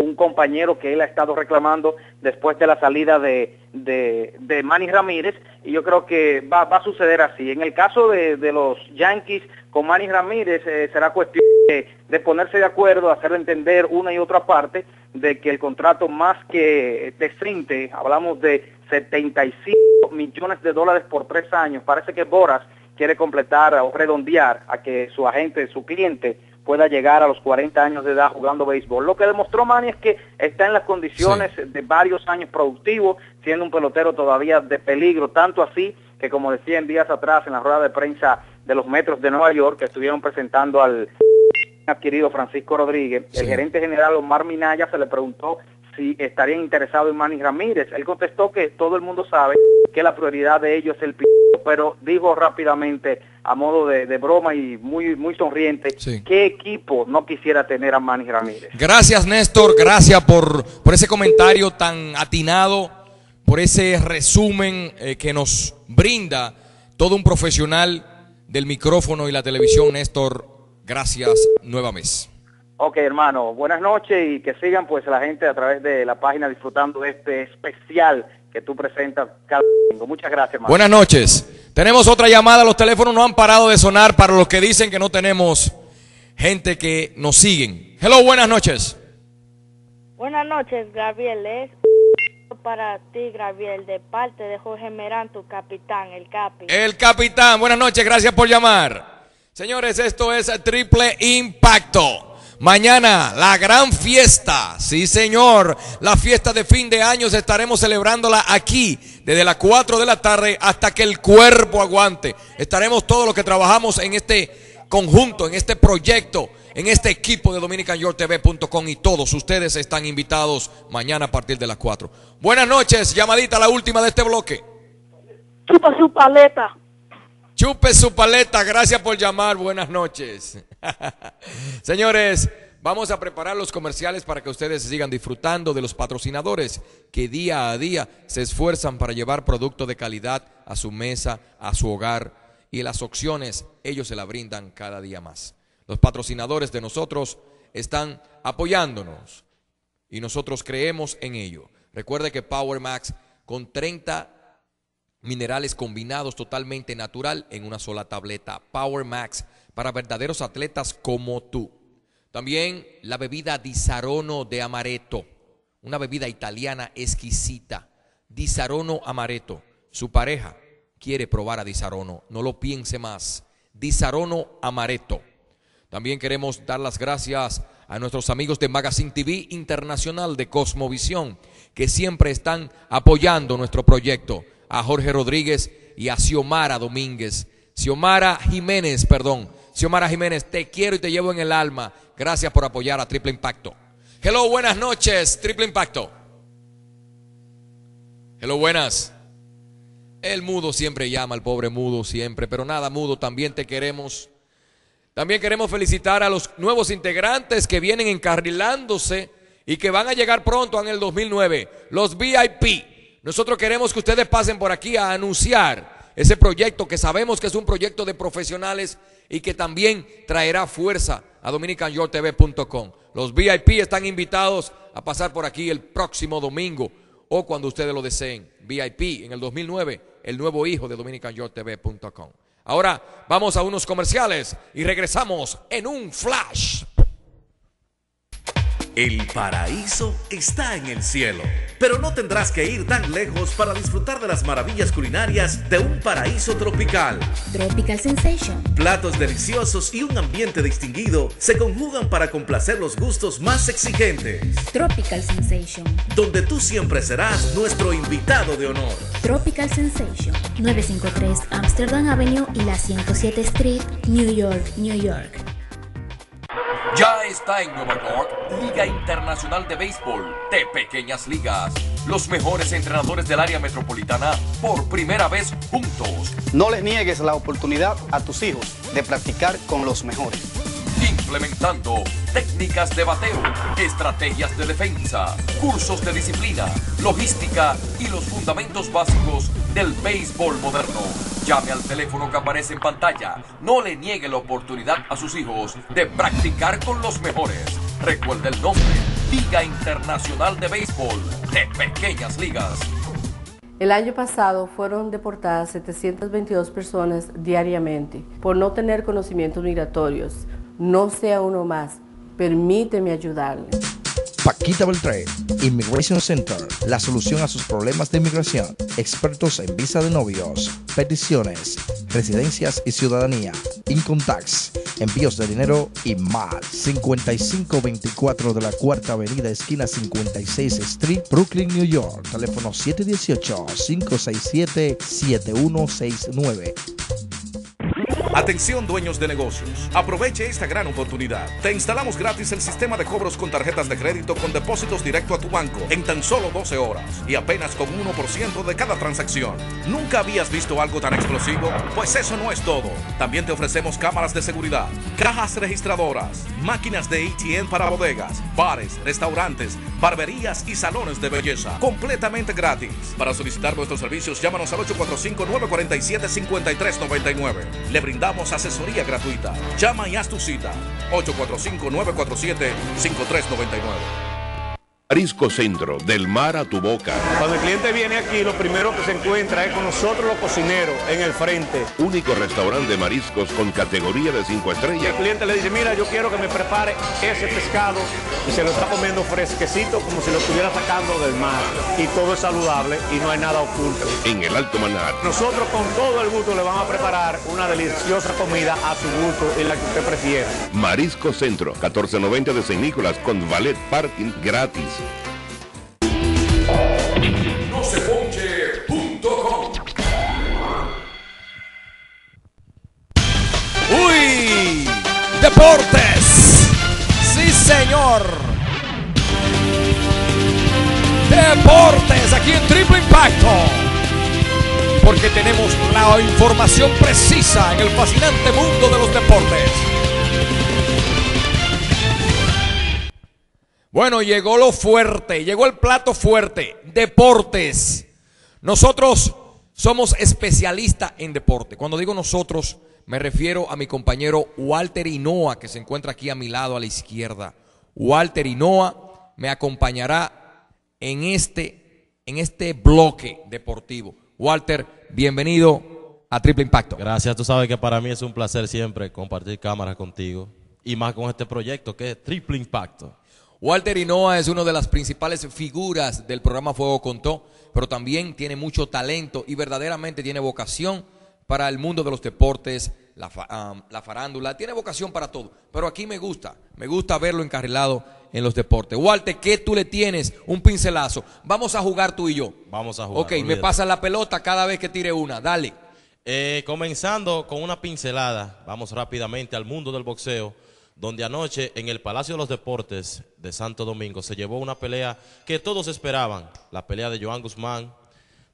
un compañero que él ha estado reclamando después de la salida de, de, Manny Ramírez y yo creo que va, va a suceder así. En el caso de, de los Yankees con Manny Ramírez eh, será cuestión de ponerse de acuerdo, hacerle entender una y otra parte de que el contrato más que decente, hablamos de 75 millones de dólares por tres años, parece que Boras quiere completar o redondear a que su agente, su cliente, pueda llegar a los 40 años de edad jugando béisbol. Lo que demostró Manny es que está en las condiciones de varios años productivos, siendo un pelotero todavía de peligro, tanto así que como decía en días atrás en la rueda de prensa de los Metros de Nueva York, que estuvieron presentando al adquirido Francisco Rodríguez, el gerente general Omar Minaya se le preguntó si estarían interesados en Manny Ramírez. Él contestó que todo el mundo sabe que la prioridad de ellos es el piloto, pero dijo rápidamente, a modo de, de broma y muy, muy sonriente, ¿qué equipo no quisiera tener a Manny Ramírez? Gracias, Néstor. Gracias por, por ese comentario tan atinado, por ese resumen eh, que nos brinda todo un profesional del micrófono y la televisión, Néstor. Gracias nuevamente. Ok, hermano, buenas noches y que sigan pues la gente a través de la página disfrutando de este especial que tú presentas cada domingo. Muchas gracias, hermano. Buenas noches. Tenemos otra llamada. Los teléfonos no han parado de sonar para los que dicen que no tenemos gente que nos siguen. Hello, buenas noches. Buenas noches, Gabriel. Es para ti, Gabriel, de parte de Jorge Merán, tu capitán, el Capi. El capitán, buenas noches, gracias por llamar. Señores, esto es Triple Impacto. Mañana, la gran fiesta. Sí, señor. La fiesta de fin de años estaremos celebrándola aquí, desde las 4 de la tarde hasta que el cuerpo aguante. Estaremos todos los que trabajamos en este conjunto, en este proyecto, en este equipo de DominicanYorTV.com y todos ustedes están invitados mañana a partir de las 4. Buenas noches, llamadita la última de este bloque. Chupa su paleta. Chupe su paleta, gracias por llamar, buenas noches. [laughs] Señores, vamos a preparar los comerciales para que ustedes sigan disfrutando de los patrocinadores que día a día se esfuerzan para llevar producto de calidad a su mesa, a su hogar y las opciones ellos se la brindan cada día más. Los patrocinadores de nosotros están apoyándonos y nosotros creemos en ello. Recuerde que Power Max con 30 minerales combinados totalmente natural en una sola tableta. Power Max para verdaderos atletas como tú. También la bebida Disarono de Amaretto, una bebida italiana exquisita. Disarono Amaretto. Su pareja quiere probar a Disarono, no lo piense más. Disarono Amaretto. También queremos dar las gracias a nuestros amigos de Magazine TV Internacional de Cosmovisión, que siempre están apoyando nuestro proyecto. A Jorge Rodríguez y a Xiomara Domínguez. Xiomara Jiménez, perdón. Xiomara Jiménez, te quiero y te llevo en el alma. Gracias por apoyar a Triple Impacto. Hello, buenas noches, Triple Impacto. Hello, buenas. El mudo siempre llama, el pobre mudo siempre, pero nada, mudo, también te queremos. También queremos felicitar a los nuevos integrantes que vienen encarrilándose y que van a llegar pronto en el 2009, los VIP. Nosotros queremos que ustedes pasen por aquí a anunciar ese proyecto que sabemos que es un proyecto de profesionales y que también traerá fuerza a dominicanyortv.com. Los VIP están invitados a pasar por aquí el próximo domingo o cuando ustedes lo deseen. VIP en el 2009, el nuevo hijo de dominicanyortv.com. Ahora vamos a unos comerciales y regresamos en un flash. El paraíso está en el cielo, pero no tendrás que ir tan lejos para disfrutar de las maravillas culinarias de un paraíso tropical. Tropical Sensation. Platos deliciosos y un ambiente distinguido se conjugan para complacer los gustos más exigentes. Tropical Sensation. Donde tú siempre serás nuestro invitado de honor. Tropical Sensation. 953 Amsterdam Avenue y la 107 Street, New York, New York. Ya está en Nueva York Liga Internacional de Béisbol de Pequeñas Ligas. Los mejores entrenadores del área metropolitana por primera vez juntos. No les niegues la oportunidad a tus hijos de practicar con los mejores. Implementando técnicas de bateo, estrategias de defensa, cursos de disciplina, logística y los fundamentos básicos del béisbol moderno. Llame al teléfono que aparece en pantalla. No le niegue la oportunidad a sus hijos de practicar con los mejores. Recuerde el nombre, Liga Internacional de Béisbol de Pequeñas Ligas. El año pasado fueron deportadas 722 personas diariamente por no tener conocimientos migratorios. No sea uno más. Permíteme ayudarle. Paquita Beltré, Immigration Center, la solución a sus problemas de inmigración. Expertos en visa de novios, peticiones, residencias y ciudadanía, Income Tax, envíos de dinero y más. 5524 de la Cuarta Avenida, esquina 56 Street, Brooklyn, New York. Teléfono 718-567-7169. Atención dueños de negocios, aproveche esta gran oportunidad. Te instalamos gratis el sistema de cobros con tarjetas de crédito con depósitos directo a tu banco en tan solo 12 horas y apenas con 1% de cada transacción. ¿Nunca habías visto algo tan explosivo? Pues eso no es todo. También te ofrecemos cámaras de seguridad, cajas registradoras, máquinas de ATM para bodegas, bares, restaurantes, barberías y salones de belleza, completamente gratis. Para solicitar nuestros servicios, llámanos al 845-947-5399. Le brindamos asesoría gratuita. Llama y haz tu cita. 845-947-5399. Marisco Centro, del mar a tu boca. Cuando el cliente viene aquí, lo primero que se encuentra es con nosotros los cocineros en el frente. Único restaurante de mariscos con categoría de 5 Y estrellas. el cliente le dice, mira, yo quiero que me prepare ese pescado y se lo está comiendo fresquecito como si lo estuviera sacando del mar. Y todo es saludable y no hay nada oculto. En el Alto Manar. Nosotros con todo el gusto le vamos a preparar una deliciosa comida a su gusto y la que usted prefiera. Marisco Centro, 1490 de San Nicolás con valet parking gratis. No se ponche.com. Uy, deportes. Sí, señor. Deportes aquí en Triple Impacto. Porque tenemos la información precisa en el fascinante mundo de los deportes. Bueno, llegó lo fuerte, llegó el plato fuerte, deportes. Nosotros somos especialistas en deporte. Cuando digo nosotros, me refiero a mi compañero Walter Hinoa, que se encuentra aquí a mi lado a la izquierda. Walter Hinoa me acompañará en este, en este bloque deportivo. Walter, bienvenido a Triple Impacto. Gracias, tú sabes que para mí es un placer siempre compartir cámaras contigo y más con este proyecto que es Triple Impacto. Walter Hinoa es una de las principales figuras del programa Fuego Contó, pero también tiene mucho talento y verdaderamente tiene vocación para el mundo de los deportes, la, fa- am, la farándula, tiene vocación para todo. Pero aquí me gusta, me gusta verlo encarrilado en los deportes. Walter, ¿qué tú le tienes? Un pincelazo. Vamos a jugar tú y yo. Vamos a jugar. Ok, me pasa la pelota cada vez que tire una. Dale. Eh, comenzando con una pincelada, vamos rápidamente al mundo del boxeo, donde anoche en el Palacio de los Deportes de Santo Domingo se llevó una pelea que todos esperaban, la pelea de Joan Guzmán.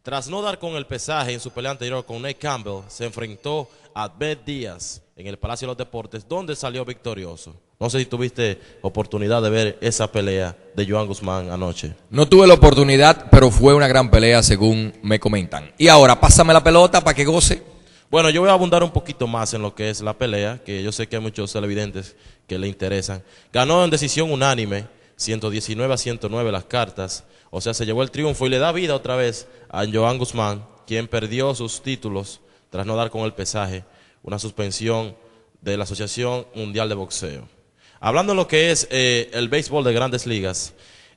Tras no dar con el pesaje en su pelea anterior con Nate Campbell, se enfrentó a Beth Díaz en el Palacio de los Deportes, donde salió victorioso. No sé si tuviste oportunidad de ver esa pelea de Joan Guzmán anoche. No tuve la oportunidad, pero fue una gran pelea según me comentan. Y ahora, pásame la pelota para que goce. Bueno, yo voy a abundar un poquito más en lo que es la pelea, que yo sé que hay muchos televidentes que le interesan. Ganó en decisión unánime, 119 a 109 las cartas. O sea, se llevó el triunfo y le da vida otra vez a Joan Guzmán, quien perdió sus títulos tras no dar con el pesaje, una suspensión de la Asociación Mundial de Boxeo. Hablando de lo que es eh, el béisbol de grandes ligas,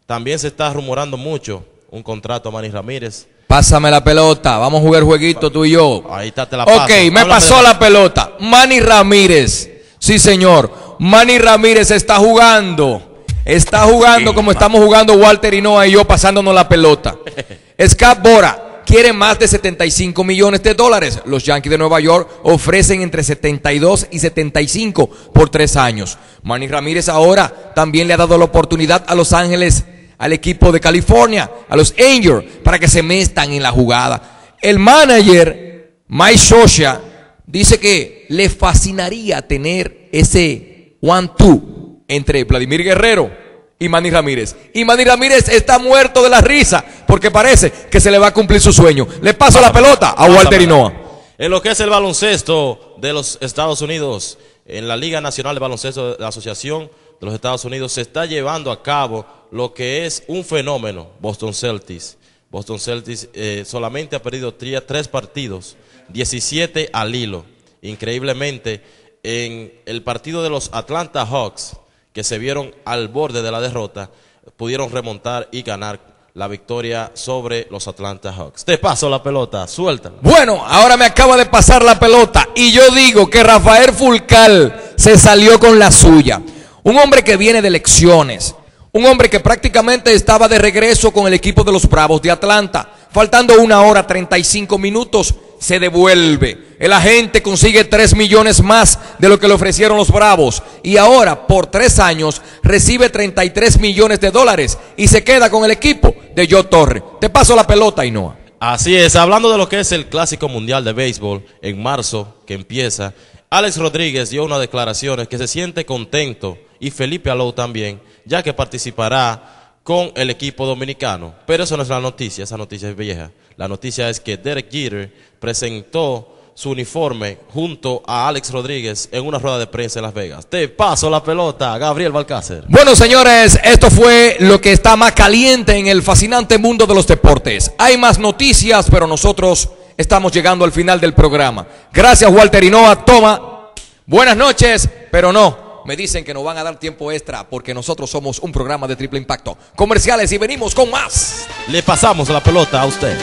también se está rumorando mucho un contrato a Manny Ramírez. Pásame la pelota. Vamos a jugar jueguito tú y yo. Ahí está, te la Ok, paso. me Háblame pasó de- la pelota. Manny Ramírez. Sí, señor. Manny Ramírez está jugando. Está jugando como estamos jugando Walter Hinoa y yo pasándonos la pelota. [laughs] Scott Bora quiere más de 75 millones de dólares. Los Yankees de Nueva York ofrecen entre 72 y 75 por tres años. Manny Ramírez ahora también le ha dado la oportunidad a Los Ángeles, al equipo de California, a los Angels, para que se metan en la jugada. El manager, Mike Scioscia, dice que le fascinaría tener ese one-two entre Vladimir Guerrero y Manny Ramírez. Y Manny Ramírez está muerto de la risa porque parece que se le va a cumplir su sueño. Le paso la pelota a Walter. Hinoa. En lo que es el baloncesto de los Estados Unidos, en la Liga Nacional de Baloncesto de la Asociación de los Estados Unidos, se está llevando a cabo lo que es un fenómeno, Boston Celtics. Boston Celtics eh, solamente ha perdido tres partidos, 17 al hilo. Increíblemente, en el partido de los Atlanta Hawks, que se vieron al borde de la derrota, pudieron remontar y ganar la victoria sobre los Atlanta Hawks. Te paso la pelota, suéltala. Bueno, ahora me acaba de pasar la pelota y yo digo que Rafael Fulcal se salió con la suya. Un hombre que viene de elecciones. Un hombre que prácticamente estaba de regreso con el equipo de los Bravos de Atlanta. Faltando una hora 35 minutos, se devuelve. El agente consigue 3 millones más de lo que le ofrecieron los Bravos. Y ahora, por tres años, recibe 33 millones de dólares y se queda con el equipo de Joe Torre. Te paso la pelota, Inoa. Así es, hablando de lo que es el Clásico Mundial de Béisbol en marzo, que empieza, Alex Rodríguez dio unas declaraciones que se siente contento y Felipe Alou también, ya que participará con el equipo dominicano. Pero eso no es la noticia, esa noticia es vieja. La noticia es que Derek Jeter presentó su uniforme junto a Alex Rodríguez en una rueda de prensa en Las Vegas. Te paso la pelota, Gabriel Balcácer. Bueno, señores, esto fue lo que está más caliente en el fascinante mundo de los deportes. Hay más noticias, pero nosotros estamos llegando al final del programa. Gracias, Walter Hinoa. Toma. Buenas noches, pero no. Me dicen que nos van a dar tiempo extra porque nosotros somos un programa de triple impacto. Comerciales y venimos con más. Le pasamos la pelota a usted.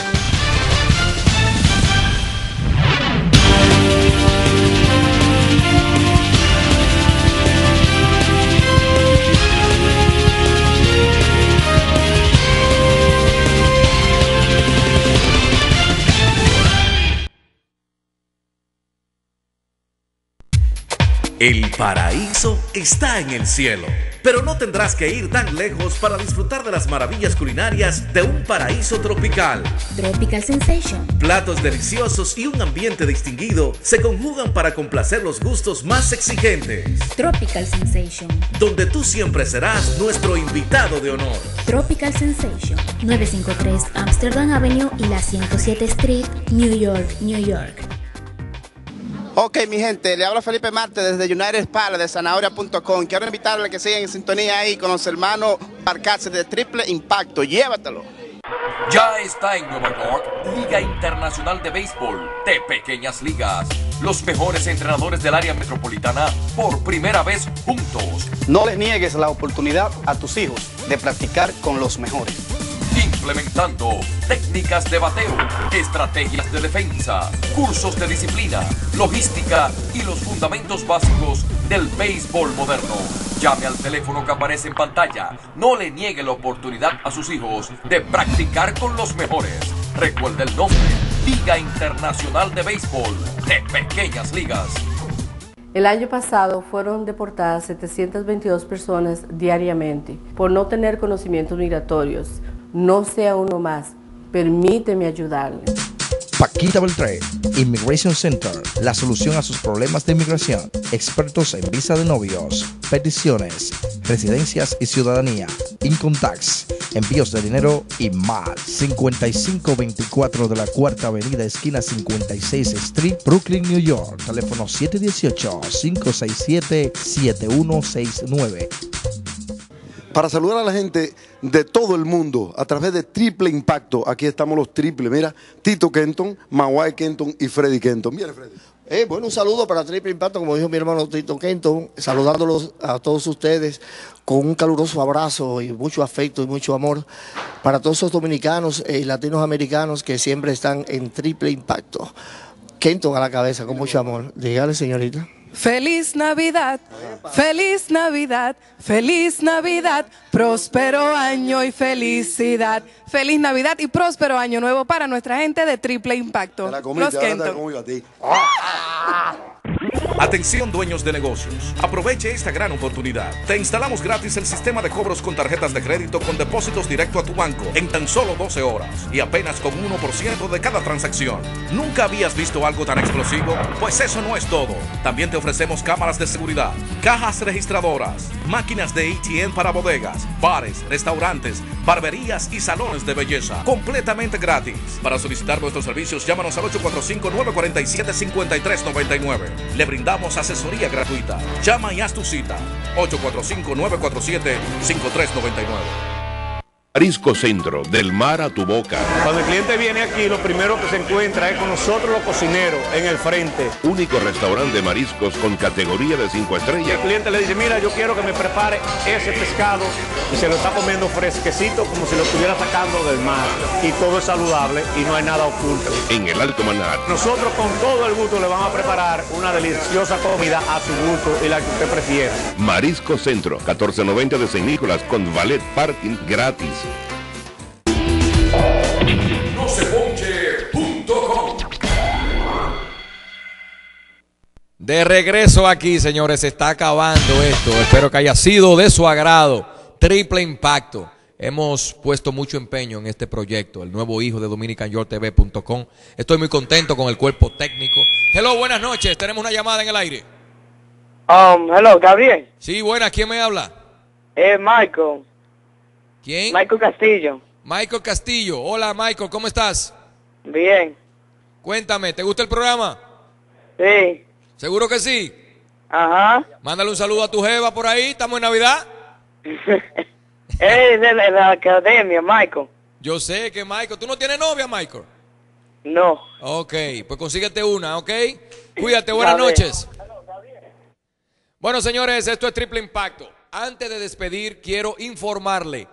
El paraíso está en el cielo, pero no tendrás que ir tan lejos para disfrutar de las maravillas culinarias de un paraíso tropical. Tropical Sensation. Platos deliciosos y un ambiente distinguido se conjugan para complacer los gustos más exigentes. Tropical Sensation. Donde tú siempre serás nuestro invitado de honor. Tropical Sensation. 953 Amsterdam Avenue y la 107 Street, New York, New York. Ok, mi gente, le habla Felipe Marte desde United Palace de zanahoria.com. Quiero invitarle a que sigan en sintonía ahí con los hermanos Barcaces de Triple Impacto. Llévatelo. Ya está en Nueva York Liga Internacional de Béisbol de Pequeñas Ligas. Los mejores entrenadores del área metropolitana por primera vez juntos. No les niegues la oportunidad a tus hijos de practicar con los mejores. Implementando técnicas de bateo, estrategias de defensa, cursos de disciplina, logística y los fundamentos básicos del béisbol moderno. Llame al teléfono que aparece en pantalla. No le niegue la oportunidad a sus hijos de practicar con los mejores. Recuerde el nombre, Liga Internacional de Béisbol de Pequeñas Ligas. El año pasado fueron deportadas 722 personas diariamente por no tener conocimientos migratorios. No sea uno más. Permíteme ayudarle. Paquita Beltré, Immigration Center, la solución a sus problemas de inmigración. Expertos en visa de novios, peticiones, residencias y ciudadanía, income tax, envíos de dinero y más. 5524 de la Cuarta Avenida, esquina 56 Street, Brooklyn, New York. Teléfono 718-567-7169. Para saludar a la gente de todo el mundo a través de Triple Impacto. Aquí estamos los triples. Mira, Tito Kenton, Mawai Kenton y Freddy Kenton. Mira, Freddy. Eh, bueno, un saludo para Triple Impacto, como dijo mi hermano Tito Kenton, saludándolos a todos ustedes con un caluroso abrazo y mucho afecto y mucho amor para todos esos dominicanos y latinos americanos que siempre están en Triple Impacto. Kenton a la cabeza, con mucho amor. Dígale, señorita. Feliz Navidad, feliz Navidad, feliz Navidad, próspero año y felicidad. Feliz Navidad y próspero año nuevo para nuestra gente de Triple Impacto. La comiste, Los ahora te a ti. [laughs] Atención dueños de negocios, aproveche esta gran oportunidad. Te instalamos gratis el sistema de cobros con tarjetas de crédito con depósitos directo a tu banco en tan solo 12 horas y apenas con 1% de cada transacción. ¿Nunca habías visto algo tan explosivo? Pues eso no es todo. También te ofrecemos cámaras de seguridad, cajas registradoras, máquinas de ATM para bodegas, bares, restaurantes, barberías y salones de belleza, completamente gratis. Para solicitar nuestros servicios, llámanos al 845-947-5399. Le brindamos asesoría gratuita. Llama y haz tu cita. 845-947-5399. Marisco Centro, del mar a tu boca. Cuando el cliente viene aquí, lo primero que se encuentra es con nosotros los cocineros en el frente. Único restaurante de mariscos con categoría de 5 Y el estrellas. cliente le dice, mira, yo quiero que me prepare ese pescado y se lo está comiendo fresquecito como si lo estuviera sacando del mar. Y todo es saludable y no hay nada oculto. En el Alto Manhattan. Nosotros con todo el gusto le vamos a preparar una deliciosa comida a su gusto y la que usted prefiera. Marisco Centro, 1490 de San Nicolás con valet parking gratis. De regreso aquí, señores, se está acabando esto. Espero que haya sido de su agrado. Triple impacto. Hemos puesto mucho empeño en este proyecto, el nuevo hijo de DominicanYorTV.com. Estoy muy contento con el cuerpo técnico. Hello, buenas noches. Tenemos una llamada en el aire. Um, hello, Gabriel. Sí, buenas. ¿Quién me habla? Eh, Michael. ¿Quién? Michael Castillo. Michael Castillo. Hola, Michael. ¿Cómo estás? Bien. Cuéntame, ¿te gusta el programa? Sí. ¿Seguro que sí? Ajá. Mándale un saludo a tu jeva por ahí. ¿Estamos en Navidad? [laughs] Es de la, la academia, Michael. Yo sé que Michael, ¿tú no tienes novia, Michael? No. Ok, pues consíguete una, ¿ok? Cuídate, buenas noches. Bueno, señores, esto es Triple Impacto. Antes de despedir, quiero informarle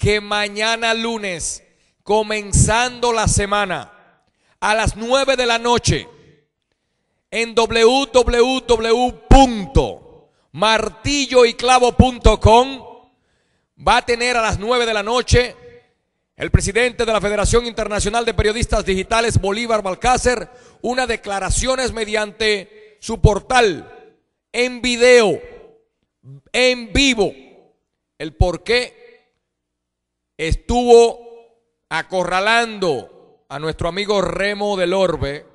que mañana lunes, comenzando la semana, a las 9 de la noche, en www.martilloyclavo.com va a tener a las 9 de la noche el presidente de la Federación Internacional de Periodistas Digitales, Bolívar Balcácer, unas declaraciones mediante su portal en video, en vivo, el por qué estuvo acorralando a nuestro amigo Remo del Orbe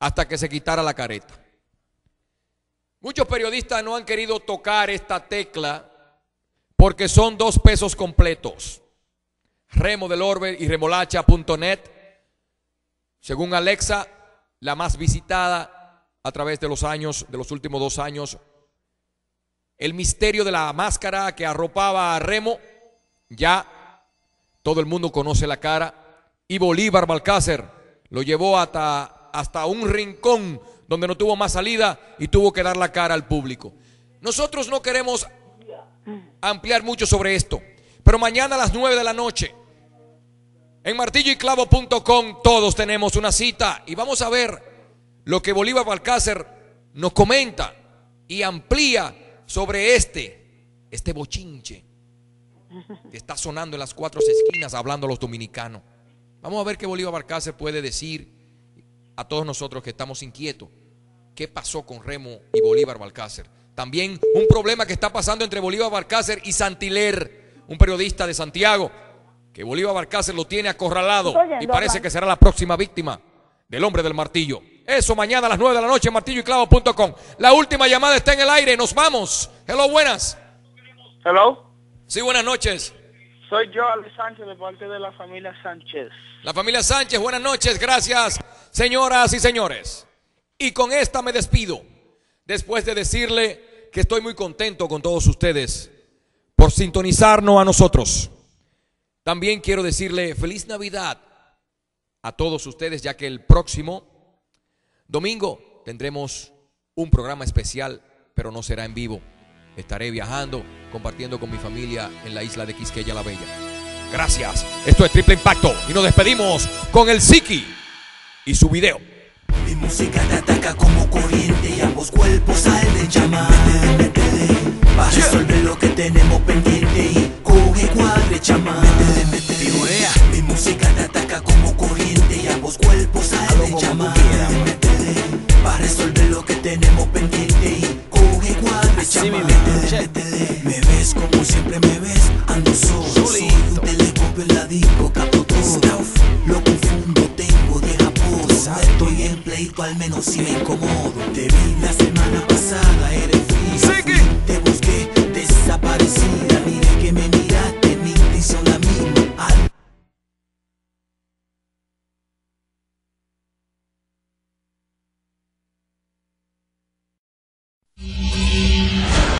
hasta que se quitara la careta. Muchos periodistas no han querido tocar esta tecla porque son dos pesos completos. Remo del Orbe y remolacha.net, según Alexa, la más visitada a través de los años, de los últimos dos años. El misterio de la máscara que arropaba a Remo, ya todo el mundo conoce la cara. Y Bolívar Balcácer lo llevó hasta, hasta un rincón donde no tuvo más salida y tuvo que dar la cara al público. Nosotros no queremos ampliar mucho sobre esto, pero mañana a las 9 de la noche, en martilloyclavo.com todos tenemos una cita y vamos a ver lo que Bolívar Balcácer nos comenta y amplía sobre este, este bochinche que está sonando en las cuatro esquinas hablando a los dominicanos. Vamos a ver qué Bolívar Balcácer puede decir a todos nosotros que estamos inquietos. ¿Qué pasó con Remo y Bolívar Balcácer? También un problema que está pasando entre Bolívar Balcácer y Santiler, un periodista de Santiago, que Bolívar Balcácer lo tiene acorralado y parece que será la próxima víctima del hombre del martillo. Eso mañana a las 9 de la noche en martilloyclavo.com. La última llamada está en el aire. Nos vamos. Hello, buenas. Hello. Sí, buenas noches. Soy yo, Alex Sánchez, de parte de la familia Sánchez. La familia Sánchez, buenas noches, gracias, señoras y señores. Y con esta me despido, después de decirle que estoy muy contento con todos ustedes por sintonizarnos a nosotros. También quiero decirle feliz Navidad a todos ustedes, ya que el próximo domingo tendremos un programa especial, pero no será en vivo. Estaré viajando, compartiendo con mi familia en la isla de Quisqueya la Bella. Gracias. Esto es Triple Impacto y nos despedimos con el Siki y su video. Mi música te ataca como corriente y ambos cuerpos salen llamas. Métele, métele, para resolver lo que tenemos pendiente y coge cuadre chama. Métele, métele, mi música te ataca como corriente y ambos cuerpos salen llamas. Métele, para resolver lo que tenemos pendiente y chama. Métele, métele, me ves como siempre me ves, ando solo. Soy un telescopio en la disco, capto todo. Lo confundo, tengo de Japón. Estoy en pleito, al menos si me incomodo. Te vi la semana pasada, eres.